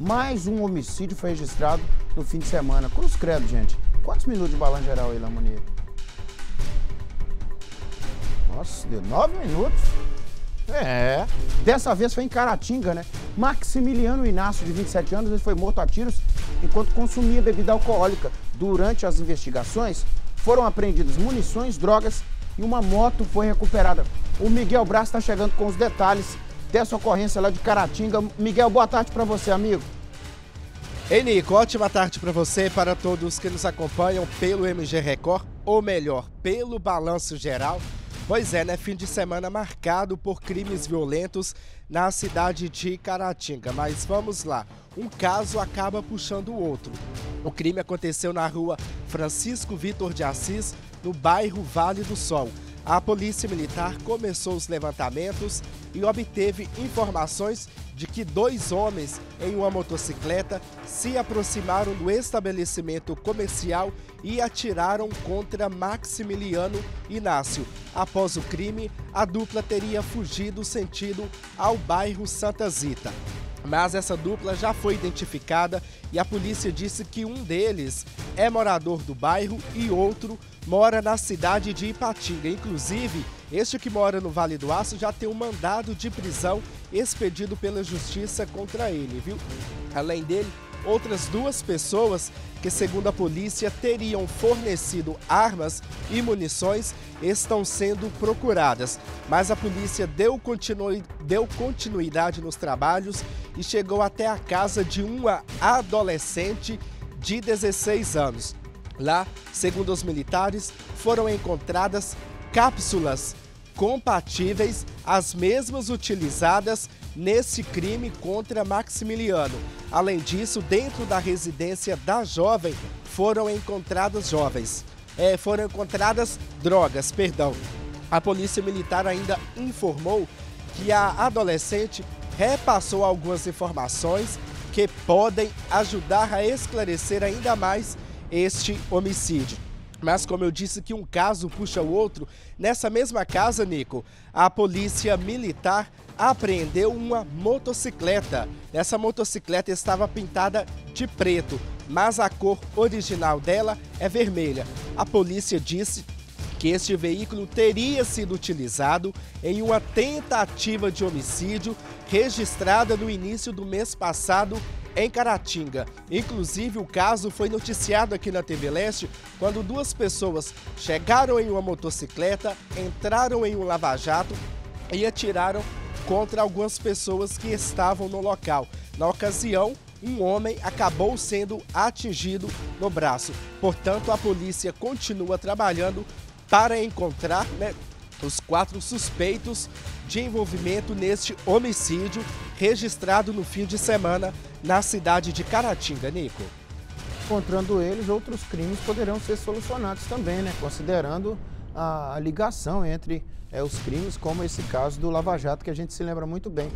Mais um homicídio foi registrado no fim de semana. Cruz credo, gente. Quantos minutos de balanço geral aí, Lamonier? Nossa, deu nove minutos. É. Dessa vez foi em Caratinga, né? Maximiliano Inácio, de 27 anos, ele foi morto a tiros enquanto consumia bebida alcoólica. Durante as investigações, foram apreendidas munições, drogas e uma moto foi recuperada. O Miguel Braz está chegando com os detalhes dessa ocorrência lá de Caratinga. Miguel, boa tarde para você, amigo. Ei, Nico, ótima tarde para você e para todos que nos acompanham pelo MG Record, ou melhor, pelo Balanço Geral. Pois é, né? Fim de semana marcado por crimes violentos na cidade de Caratinga. Mas vamos lá. Um caso acaba puxando o outro. O crime aconteceu na rua Francisco Vitor de Assis, no bairro Vale do Sol. A Polícia Militar começou os levantamentos e obteve informações de que dois homens em uma motocicleta se aproximaram do estabelecimento comercial e atiraram contra Maximiliano Inácio. Após o crime, a dupla teria fugido sentido ao bairro Santa Zita. Mas essa dupla já foi identificada e a polícia disse que um deles é morador do bairro e outro mora na cidade de Ipatinga. Inclusive, este que mora no Vale do Aço já tem um mandado de prisão expedido pela justiça contra ele, viu? Além dele, outras duas pessoas que, segundo a polícia, teriam fornecido armas e munições estão sendo procuradas. Mas a polícia deu, deu continuidade nos trabalhos e chegou até a casa de uma adolescente de 16 anos. Lá, segundo os militares, foram encontradas cápsulas compatíveis às mesmas utilizadas nesse crime contra Maximiliano. Além disso, dentro da residência da jovem foram encontradas jovens, é, foram encontradas drogas, perdão. A polícia militar ainda informou que a adolescente repassou algumas informações que podem ajudar a esclarecer ainda mais este homicídio. Mas como eu disse que um caso puxa o outro, nessa mesma casa, Nico, a polícia militar apreendeu uma motocicleta. Essa motocicleta estava pintada de preto, mas a cor original dela é vermelha. A polícia disse que este veículo teria sido utilizado em uma tentativa de homicídio registrada no início do mês passado em Caratinga. Inclusive, o caso foi noticiado aqui na TV Leste quando duas pessoas chegaram em uma motocicleta, entraram em um lava-jato e atiraram contra algumas pessoas que estavam no local. Na ocasião, um homem acabou sendo atingido no braço. Portanto, a polícia continua trabalhando para encontrar né, os quatro suspeitos de envolvimento neste homicídio registrado no fim de semana na cidade de Caratinga, Nico. Encontrando eles, outros crimes poderão ser solucionados também, né? Considerando a, ligação entre é, os crimes, como esse caso do Lava Jato, que a gente se lembra muito bem.